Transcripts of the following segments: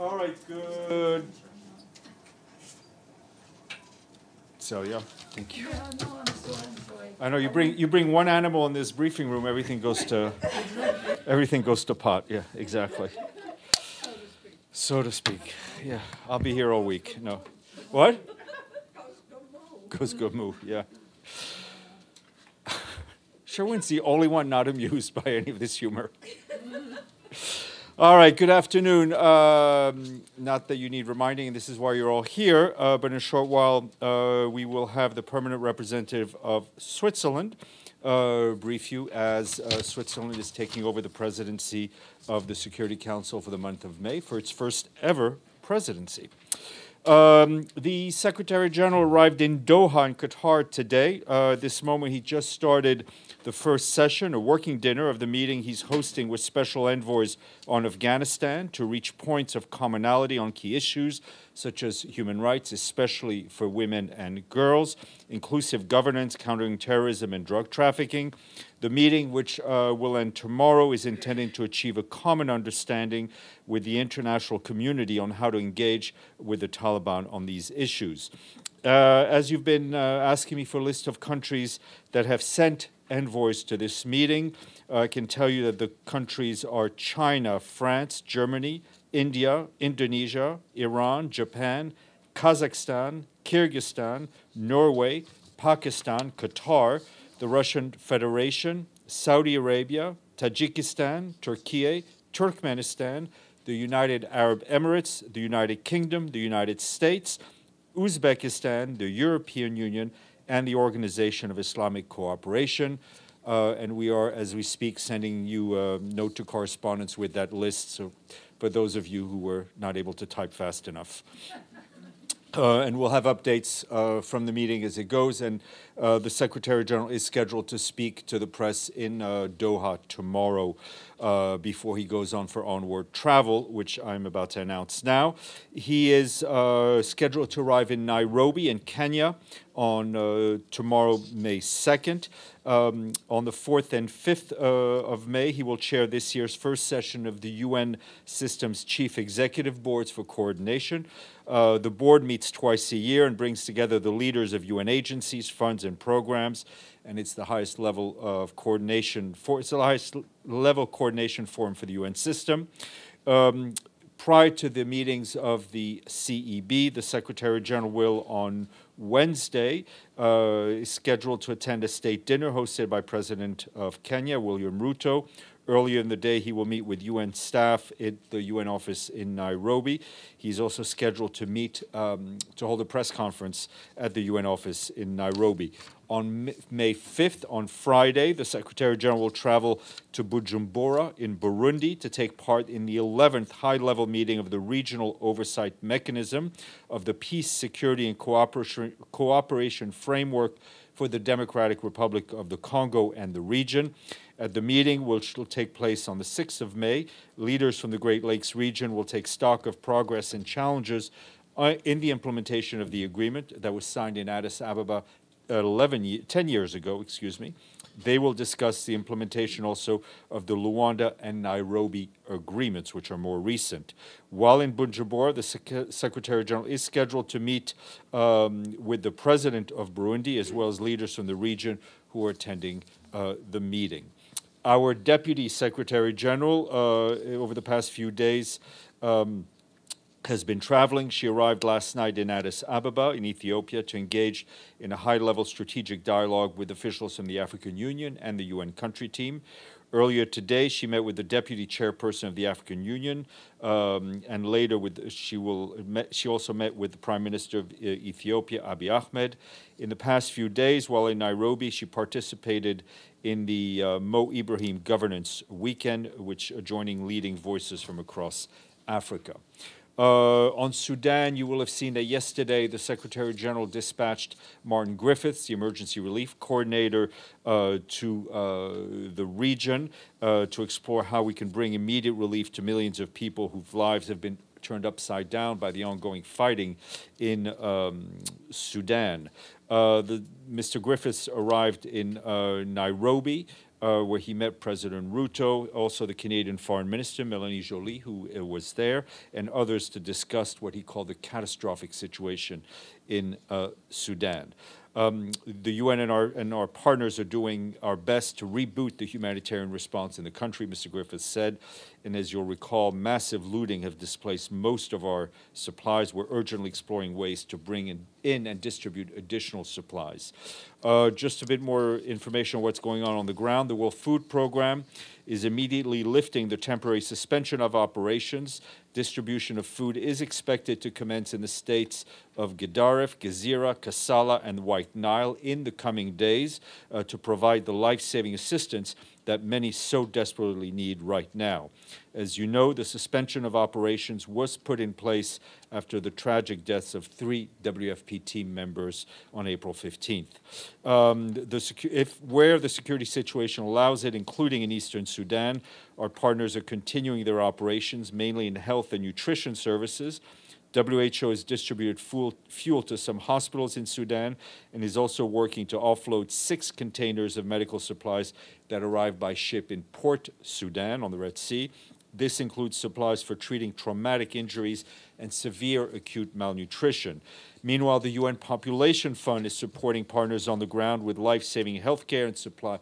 All right, good. So, yeah, thank you. Sorry. I know you bring, you bring one animal in this briefing room, everything goes to, everything goes to pot, yeah, exactly. So to speak, yeah, I'll be here all week, no. What? Goes good move. yeah. Sherwin's the only one not amused by any of this humor. All right, good afternoon. Um, not that you need reminding, this is why you're all here, uh, but in a short while uh, we will have the permanent representative of Switzerland uh, brief you as uh, Switzerland is taking over the presidency of the Security Council for the month of May for its first ever presidency. Um, the Secretary General arrived in Doha in Qatar today. Uh, this moment, he just started the first session, a working dinner of the meeting he's hosting with special envoys on Afghanistan to reach points of commonality on key issues such as human rights, especially for women and girls, inclusive governance, countering terrorism and drug trafficking. The meeting, which uh, will end tomorrow, is intending to achieve a common understanding with the international community on how to engage with the Taliban on these issues. Uh, as you've been uh, asking me for a list of countries that have sent envoys to this meeting. Uh, I can tell you that the countries are China, France, Germany, India, Indonesia, Iran, Japan, Kazakhstan, Kyrgyzstan, Norway, Pakistan, Qatar, the Russian Federation, Saudi Arabia, Tajikistan, Turkey, Turkmenistan, the United Arab Emirates, the United Kingdom, the United States, Uzbekistan, the European Union, and the Organization of Islamic Cooperation. Uh, and we are, as we speak, sending you a note to correspondence with that list. So, for those of you who were not able to type fast enough. Uh, and we'll have updates uh, from the meeting as it goes. And uh, the Secretary General is scheduled to speak to the press in uh, Doha tomorrow uh, before he goes on for onward travel, which I'm about to announce now. He is uh, scheduled to arrive in Nairobi in Kenya on tomorrow, May 2nd. Um, on the 4th and 5th of May, he will chair this year's first session of the UN Systems Chief Executive Boards for coordination. Uh, the board meets twice a year and brings together the leaders of UN agencies, funds, and programs, and it's the highest level of coordination for it's the highest level coordination forum for the UN system. Um, prior to the meetings of the CEB, the Secretary General will on Wednesday uh, is scheduled to attend a state dinner hosted by President of Kenya, William Ruto, Earlier in the day, he will meet with UN staff at the UN office in Nairobi. He's also scheduled to meet um, to hold a press conference at the UN office in Nairobi. On May 5th, on Friday, the Secretary General will travel to Bujumbura in Burundi to take part in the 11th high level meeting of the Regional Oversight Mechanism of the Peace, Security, and Cooperation, Cooperation Framework for the Democratic Republic of the Congo and the region. At the meeting, which will take place on the 6th of May, leaders from the Great Lakes region will take stock of progress and challenges uh, in the implementation of the agreement that was signed in Addis Ababa 11, 10 years ago, excuse me. They will discuss the implementation also of the Luanda and Nairobi agreements, which are more recent. While in Bujumbura, the Sec Secretary General is scheduled to meet um, with the President of Burundi as well as leaders from the region who are attending uh, the meeting. Our Deputy Secretary General, uh, over the past few days, um, has been traveling. She arrived last night in Addis Ababa in Ethiopia to engage in a high-level strategic dialogue with officials from the African Union and the UN country team. Earlier today, she met with the deputy chairperson of the African Union, um, and later with she will she also met with the Prime Minister of uh, Ethiopia, Abiy Ahmed. In the past few days, while in Nairobi, she participated in the uh, Mo Ibrahim Governance Weekend, which are joining leading voices from across Africa. Uh, on Sudan, you will have seen that yesterday the Secretary General dispatched Martin Griffiths, the emergency relief coordinator, uh, to uh, the region uh, to explore how we can bring immediate relief to millions of people whose lives have been turned upside down by the ongoing fighting in um, Sudan. Uh, the, Mr. Griffiths arrived in uh, Nairobi uh, where he met President Ruto, also the Canadian Foreign Minister, Melanie Joly, who uh, was there, and others to discuss what he called the catastrophic situation in uh, Sudan. Um, the UN and our, and our partners are doing our best to reboot the humanitarian response in the country, Mr. Griffiths said. And as you'll recall, massive looting have displaced most of our supplies. We're urgently exploring ways to bring in, in and distribute additional supplies. Uh, just a bit more information on what's going on on the ground. The World Food Program is immediately lifting the temporary suspension of operations. Distribution of food is expected to commence in the states of Gedaref, Gezira, Kassala, and White Nile in the coming days uh, to provide the life-saving assistance that many so desperately need right now. As you know, the suspension of operations was put in place after the tragic deaths of three WFP team members on April 15th. Um, the if, where the security situation allows it, including in eastern Sudan, our partners are continuing their operations, mainly in health and nutrition services, WHO has distributed fuel, fuel, to some hospitals in Sudan and is also working to offload six containers of medical supplies that arrived by ship in Port Sudan on the Red Sea. This includes supplies for treating traumatic injuries and severe acute malnutrition. Meanwhile, the UN Population Fund is supporting partners on the ground with life-saving healthcare and supply,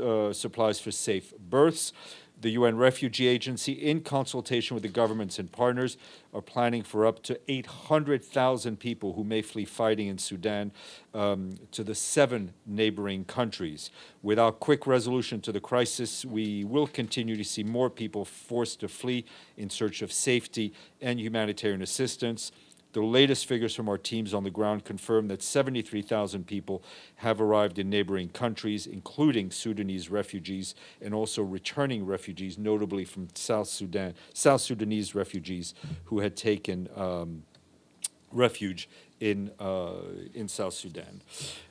uh, supplies for safe births. The UN Refugee Agency, in consultation with the governments and partners, are planning for up to 800,000 people who may flee fighting in Sudan um, to the seven neighboring countries. Without quick resolution to the crisis, we will continue to see more people forced to flee in search of safety and humanitarian assistance. The latest figures from our teams on the ground confirm that 73,000 people have arrived in neighboring countries, including Sudanese refugees and also returning refugees, notably from South Sudan, South Sudanese refugees who had taken um, refuge in, uh, in South Sudan.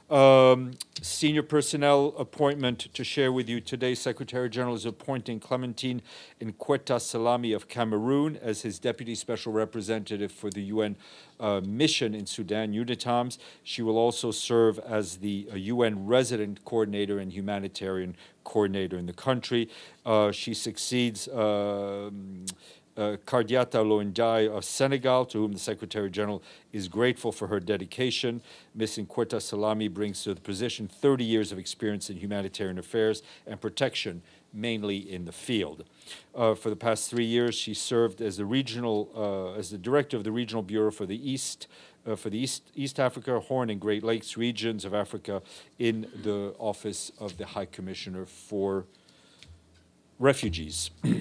Um, senior personnel appointment to share with you today. Secretary General is appointing Clementine Nkweta Salami of Cameroon as his deputy special representative for the UN uh, mission in Sudan, UNITAMS. She will also serve as the uh, UN resident coordinator and humanitarian coordinator in the country. Uh, she succeeds um, uh, Khardiata Lo Ndiaye of Senegal, to whom the Secretary General is grateful for her dedication. Ms. Nkweta Salami brings to the position 30 years of experience in humanitarian affairs and protection, mainly in the field. Uh, for the past three years, she served as the regional, uh, as the director of the Regional Bureau for the East uh, for the East, East Africa, Horn, and Great Lakes regions of Africa in the Office of the High Commissioner for refugees.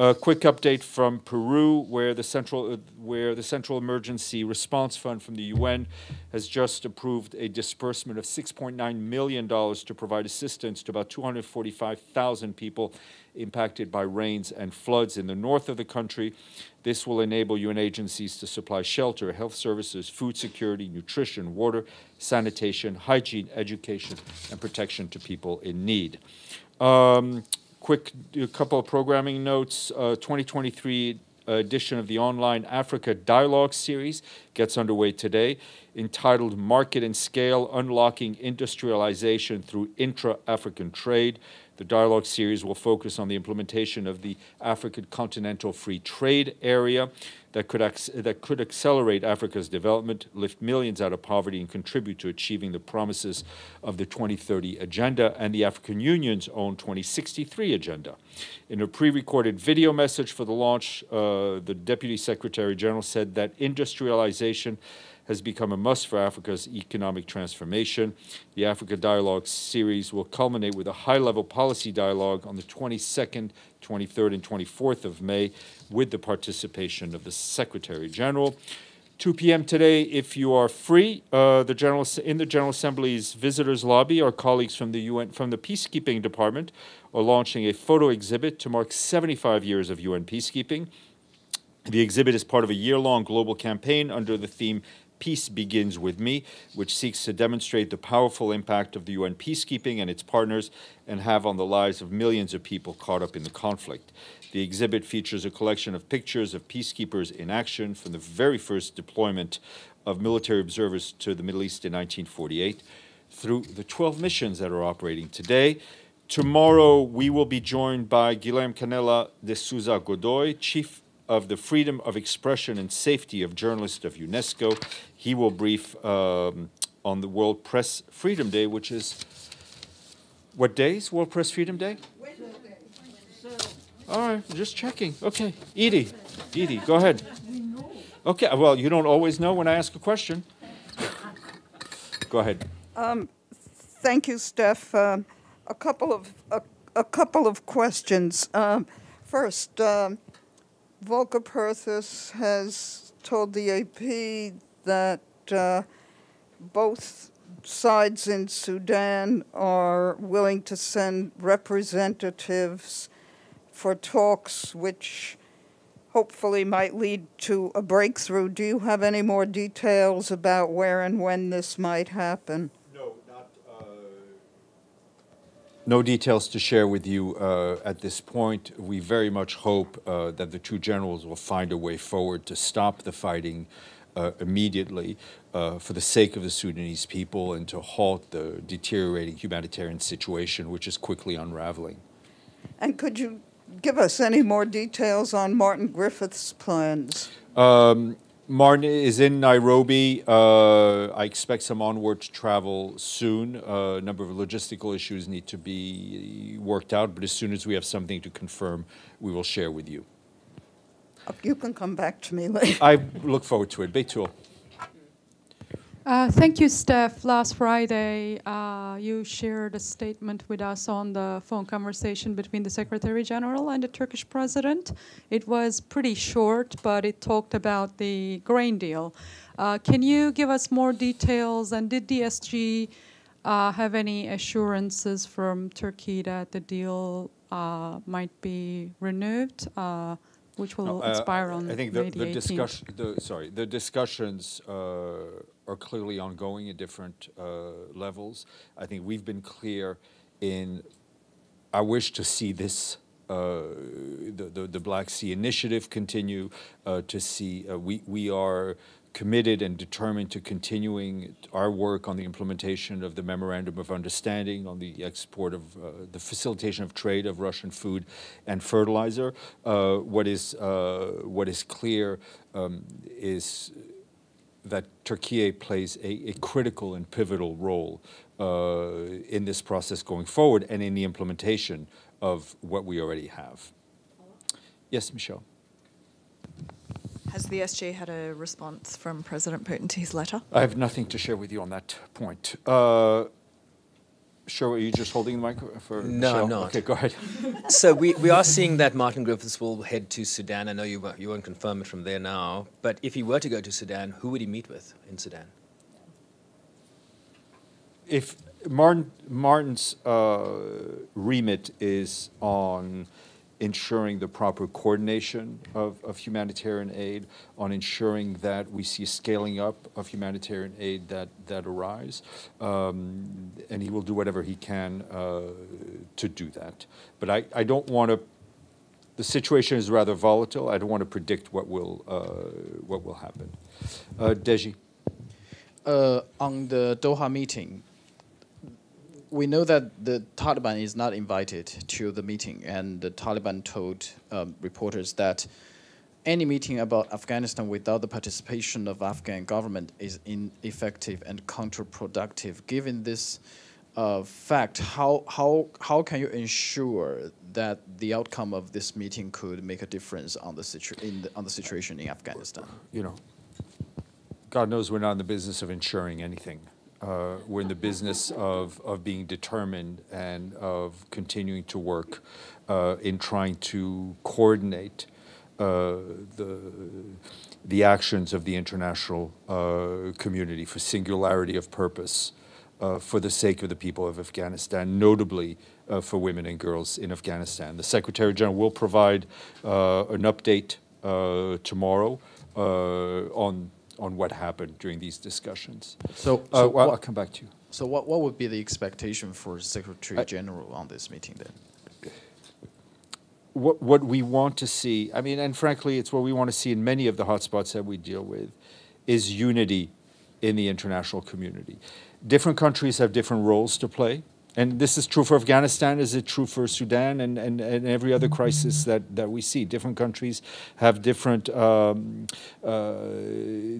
A quick update from Peru, where the central uh, where the Central Emergency Response Fund from the UN has just approved a disbursement of 6.9 million dollars to provide assistance to about 245,000 people impacted by rains and floods in the north of the country. This will enable UN agencies to supply shelter, health services, food security, nutrition, water, sanitation, hygiene, education, and protection to people in need. Um, quick a couple of programming notes. Uh, 2023 edition of the online Africa Dialogue series gets underway today, entitled Market and Scale Unlocking Industrialization Through Intra African Trade. The dialogue series will focus on the implementation of the African Continental Free Trade Area that could, that could accelerate Africa's development, lift millions out of poverty, and contribute to achieving the promises of the 2030 Agenda and the African Union's own 2063 Agenda. In a pre-recorded video message for the launch, uh, the Deputy Secretary General said that industrialization has become a must for Africa's economic transformation. The Africa Dialogue series will culminate with a high-level policy dialogue on the 22nd, 23rd, and 24th of May with the participation of the Secretary General. 2 p.m. today, if you are free, uh, the General in the General Assembly's visitors lobby, our colleagues from the UN from the Peacekeeping Department are launching a photo exhibit to mark 75 years of UN peacekeeping. The exhibit is part of a year-long global campaign under the theme Peace Begins With Me, which seeks to demonstrate the powerful impact of the UN peacekeeping and its partners and have on the lives of millions of people caught up in the conflict. The exhibit features a collection of pictures of peacekeepers in action from the very first deployment of military observers to the Middle East in 1948 through the 12 missions that are operating today. tomorrow we will be joined by Guilherme Canela de Souza Godoi, Chief of the Freedom of Expression and Safety of Journalists of UNESCO. He will brief um, on the World Press Freedom Day, which is what day is World Press Freedom Day? All right, just checking. Okay, Edie, Edie, go ahead. Okay, well, you don't always know when I ask a question. go ahead. Um, thank you, Steph. Um, a couple of a, a couple of questions. Um, first, um, Volker Perthes has told the AP that uh, both sides in Sudan are willing to send representatives for talks which hopefully might lead to a breakthrough. Do you have any more details about where and when this might happen? No, not. Uh, no details to share with you uh, at this point. We very much hope uh, that the two generals will find a way forward to stop the fighting uh, immediately uh, for the sake of the Sudanese people and to halt the deteriorating humanitarian situation, which is quickly unraveling. And could you give us any more details on Martin Griffiths' plans? Um, Martin is in Nairobi. Uh, I expect some onward travel soon. Uh, a number of logistical issues need to be worked out, but as soon as we have something to confirm, we will share with you. You can come back to me later. I look forward to it. Betul. Uh, thank you, Steph. Last Friday, uh, you shared a statement with us on the phone conversation between the Secretary General and the Turkish President. It was pretty short, but it talked about the grain deal. Uh, can you give us more details? And did the SG uh, have any assurances from Turkey that the deal uh, might be renewed? Uh, which will no, expire on I think the, the discussion. The, sorry, the discussions are clearly ongoing at different uh, levels. I think we've been clear in our wish to see this uh, the, the, the Black Sea Initiative continue uh, to see uh, we we are committed and determined to continuing our work on the implementation of the memorandum of understanding on the export of uh, the facilitation of trade of Russian food and fertilizer. Uh, what is what is clear um, is that Turkey plays a, a, critical and pivotal role uh, in this process going forward and in the implementation of what we already have. Yes, Michelle. Has the SG had a response from President Putin to his letter? I have nothing to share with you on that point. Uh, Sure, are you just holding the microphone? for No, Michelle? I'm not. Okay, go ahead. so we, we are seeing that Martin Griffiths will head to Sudan. I know you, you won't confirm it from there now, but if he were to go to Sudan, who would he meet with in Sudan? If Martin, Martin's uh, remit is on ensuring the proper coordination of, of humanitarian aid, on ensuring that we see a scaling up of humanitarian aid that, that arise. Um, and he will do whatever he can uh, to do that. But I, I don't want to, the situation is rather volatile. I don't want to predict what will, uh, what will happen. Uh, Deji. Uh, on the Doha meeting, we know that the Taliban is not invited to the meeting, and the Taliban told um, reporters that any meeting about Afghanistan without the participation of Afghan government is ineffective and counterproductive. Given this uh, fact, how, how, how can you ensure that the outcome of this meeting could make a difference on the, situ- in the, on the situation in Afghanistan? You know, God knows we're not in the business of ensuring anything uh, we're in the business of, of being determined and of continuing to work uh, in trying to coordinate uh, the, the actions of the international uh, community for singularity of purpose uh, for the sake of the people of Afghanistan, notably uh, for women and girls in Afghanistan. The Secretary General will provide an update tomorrow on on what happened during these discussions. So, uh, so well, I'll come back to you. So what, what would be the expectation for Secretary General on this meeting then? What, what we want to see, I mean, and frankly, it's what we want to see in many of the hotspots that we deal with, is unity in the international community. Different countries have different roles to play And this is true for Afghanistan, is it true for Sudan and, and, and every other crisis that, that we see? Different countries have different, um, uh,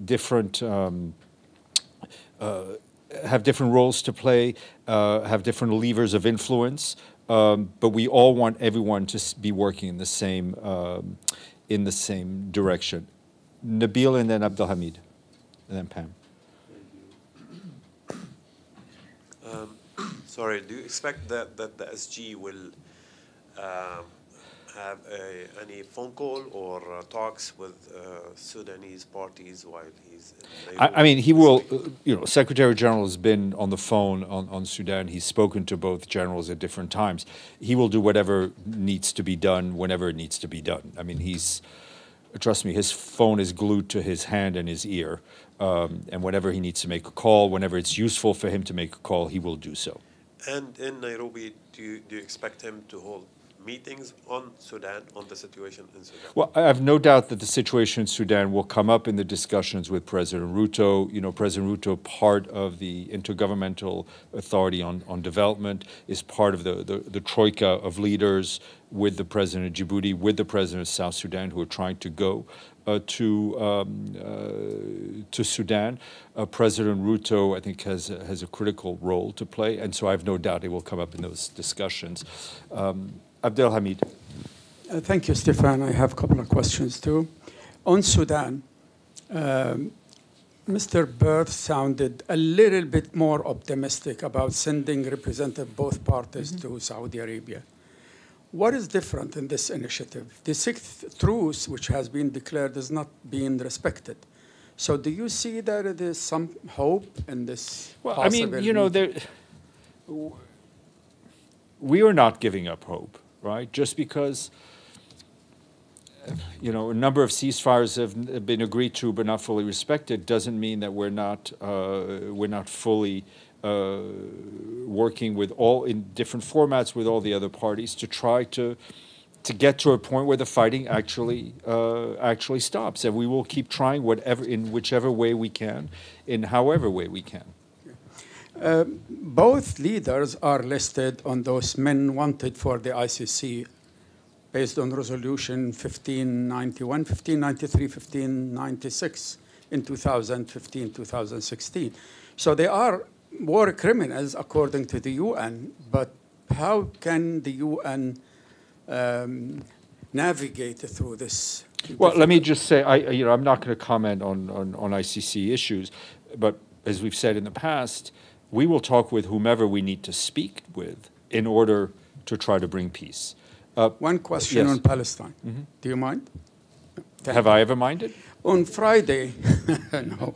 different um, uh, have different roles to play, uh, have different levers of influence, um, but we all want everyone to be working in the same um, in the same direction. Nabil and then Abdelhamid, and then Pam. Sorry, do you expect that, that the SG will um, have a, any phone call or uh, talks with uh, Sudanese parties while he's I, I mean, he will, uh, you know, Secretary General has been on the phone on, on Sudan. He's spoken to both generals at different times. He will do whatever needs to be done whenever it needs to be done. I mean, he's, trust me, his phone is glued to his hand and his ear. Um, and whenever he needs to make a call, whenever it's useful for him to make a call, he will do so. And in Nairobi, do you, do you expect him to hold meetings on Sudan, on the situation in Sudan? Well, I have no doubt that the situation in Sudan will come up in the discussions with President Ruto. You know, President Ruto, part of the Intergovernmental Authority on, on Development, is part of the, the, the troika of leaders with the President of Djibouti, with the President of South Sudan, who are trying to go uh, to, um, uh, to Sudan. Uh, President Ruto, I think, has, has a critical role to play, and so I have no doubt it will come up in those discussions. Um, Abdelhamid. Uh, Thank you, Stéphane. I have a couple of questions too. On Sudan, um, Mr. Berth sounded a little bit more optimistic about sending representative both parties to Saudi Arabia. What is different in this initiative? The sixth truce, which has been declared, is not being respected. So, do you see that there is some hope in this? Well, I mean, you know, there, we are not giving up hope, right? Just because, you know, a number of ceasefires have been agreed to but not fully respected doesn't mean that we're not uh, we're not fully uh, working with all in different formats with all the other parties to try to to get to a point where the fighting actually uh, actually stops, and we will keep trying whatever in whichever way we can, in however way we can. Both leaders are listed on those men wanted for the ICC based on resolution 1591, 1593, 1596 in 2015, 2016. So they are war criminals according to the UN, but how can the UN um, navigate through this? Well, let me just say, I, I- you know, I'm not going to comment on, on, on ICC issues, but as we've said in the past, we will talk with whomever we need to speak with in order to try to bring peace. Uh, One question Yes. on Palestine. Do you mind? have I ever minded? On Friday, no.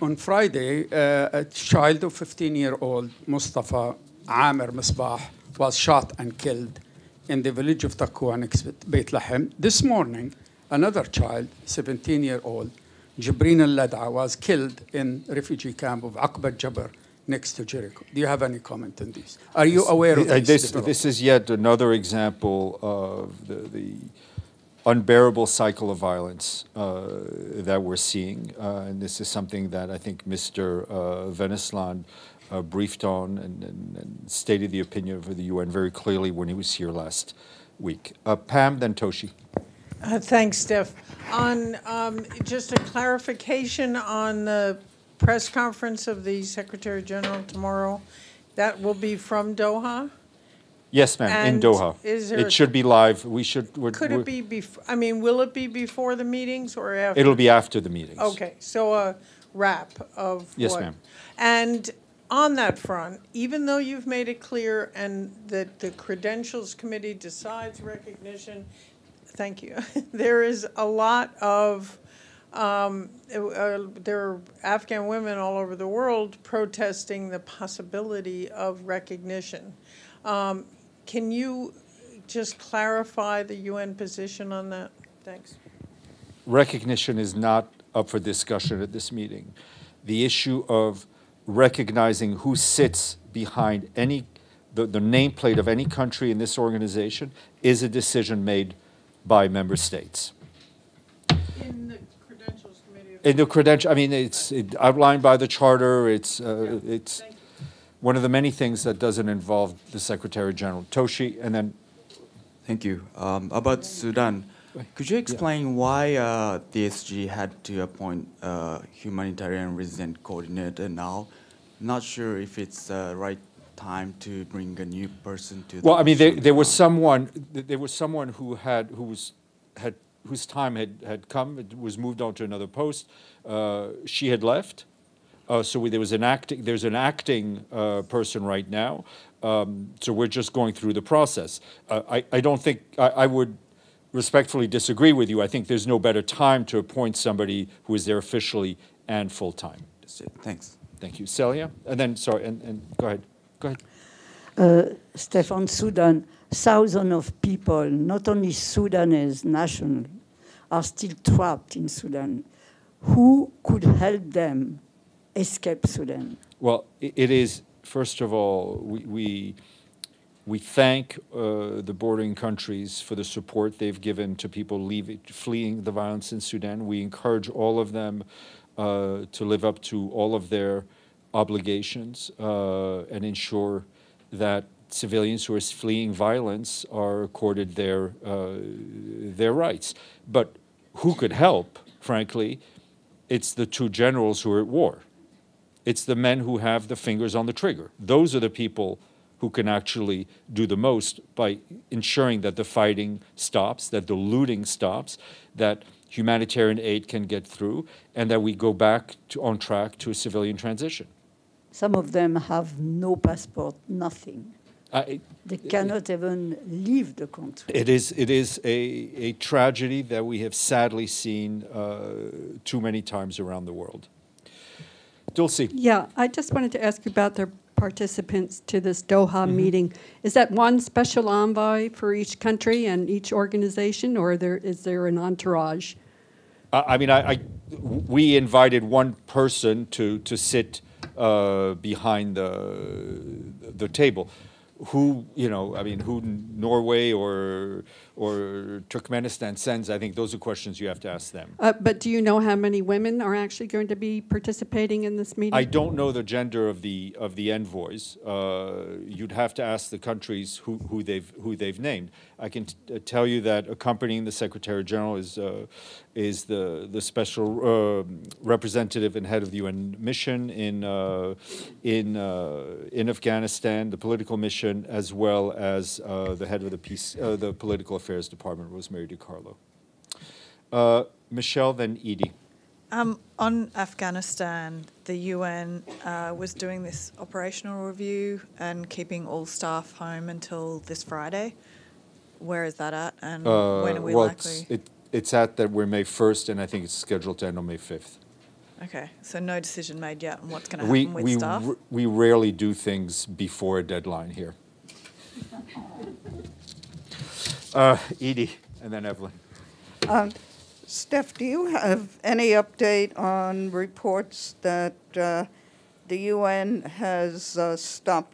On Friday, uh, a child of 15 year old, Mustafa Amir Misbah, was shot and killed in the village of Takwa next Beit Lahem. This morning, another child, 17 year old, Jibreen al Lad'a, was killed in refugee camp of Aqba Jabr next to Jericho. Do you have any comment on this? Are you aware of this? This, this is yet another example of the, the unbearable cycle of violence uh, that we're seeing. Uh, and this is something that I think Mr. Uh, Wennesland uh, briefed on and, and, and stated the opinion of the UN very clearly when he was here last week. Uh, Pam, then Toshi. Uh, Thanks, Steph. On, um, just a clarification on the press conference of the Secretary General tomorrow, that will be from Doha? Yes, ma'am, in Doha. It should be live. We should. we're- Could we're- it be bef, I mean, will it be before the meetings or after? It'll be after the meetings. Okay, so a wrap of Yes, ma'am. And on that front, even though you've made it clear and that the Credentials Committee decides recognition, thank you, there is a lot of, um, uh, there are Afghan women all over the world protesting the possibility of recognition. Um, Can you just clarify the UN position on that? Thanks. recognition is not up for discussion at this meeting. The issue of recognizing who sits behind any, the, the nameplate of any country in this organization is a decision made by member states. In the Credentials Committee. In the credential, I mean, it's it outlined by the charter, it's, uh, it's, one of the many things that doesn't involve the Secretary General. Toshi, and then Thank you. Um, about Sudan, could you explain why uh, the SG had to appoint a humanitarian resident coordinator now? Not sure if it's the right time to bring a new person to. the Well, I mean, there, there was someone, there was someone who had, who was, had, whose time had, had come, it was moved on to another post. Uh, she had left, uh, so we, there was an acting, there's an acting uh, person right now. Um, so we're just going through the process. Uh, I, I don't think, I, I would respectfully disagree with you. I think there's no better time to appoint somebody who is there officially and full-time. That's it. Thanks. Thank you. Celia? And then, sorry, and, and, go ahead, go ahead. uh, Stéphane Sudan, thousands of people, not only Sudanese national, are still trapped in Sudan. Who could help them escape Sudan? Well, it is, first of all, we, we, we thank uh, the bordering countries for the support they've given to people leaving, fleeing the violence in Sudan. We encourage all of them uh, to live up to all of their obligations uh, and ensure that civilians who are fleeing violence are accorded their, uh, their rights. But who could help, frankly? It's the two generals who are at war. It's the men who have the fingers on the trigger. Those are the people who can actually do the most by ensuring that the fighting stops, that the looting stops, that humanitarian aid can get through, and that we go back to, on track to a civilian transition. Some of them have no passport, nothing. I, They cannot even leave the country. it is, it is a, a tragedy that we have sadly seen uh, too many times around the world. Dulcie. Yeah, I just wanted to ask you about the participants to this Doha Mm-hmm. meeting. Is that one special envoy for each country and each organization, or there, is there an entourage? I I mean, I, I, we invited one person to, to sit uh, behind the, the table. Who, you know, I mean, who Norway or, or Turkmenistan sends, I think those are questions you have to ask them. Uh, But do you know how many women are actually going to be participating in this meeting? I don't know the gender of the, of the envoys. Uh, You'd have to ask the countries who, who they've, who they've named. I can uh, tell you that accompanying the Secretary General is, uh, is the, the special um, representative and head of the UN mission in, uh, in, uh, in Afghanistan, the political mission, as well as uh, the head of the peace, uh, the political affairs department, Rosemary DiCarlo. Uh, Michelle, then Edie. Um, on Afghanistan, the UN uh, was doing this operational review and keeping all staff home until this Friday. Where is that at, and Uh, when are we well, likely? It's, it, it's at that we're May 1st, and I think it's scheduled to end on May 5th. okay, so no decision made yet on what's going to We, happen with we, staff. r- we rarely do things before a deadline here. Uh, Edie, and then Evelyn. Um, Steph, do you have any update on reports that uh, the UN has uh, stopped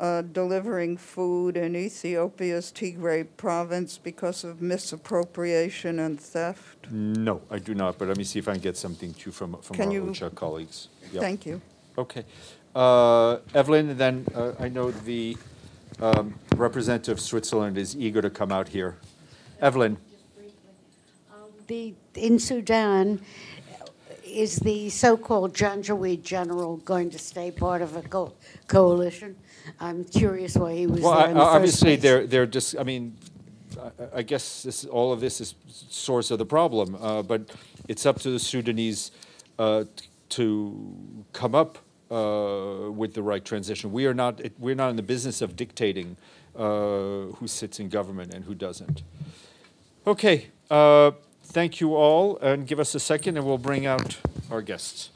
uh, delivering food in Ethiopia's Tigray province because of misappropriation and theft? No, I do not, but let me see if I can get something to you from, from Can our you- OCHA colleagues. Yeah. Thank you. Okay. Uh, Evelyn, then uh, I know the um, representative of Switzerland is eager to come out here. Evelyn. The, in Sudan, is the so-called Janjaweed general going to stay part of a co- coalition? I'm curious why he was Well, there in the obviously, they're, they're just, I mean, I- I guess this, all of this is source of the problem, uh, but it's up to the Sudanese uh, to come up uh, with the right transition. We are not, it- we're not in the business of dictating uh, who sits in government and who doesn't. Okay, uh, thank you all, and give us a second, and we'll bring out our guests.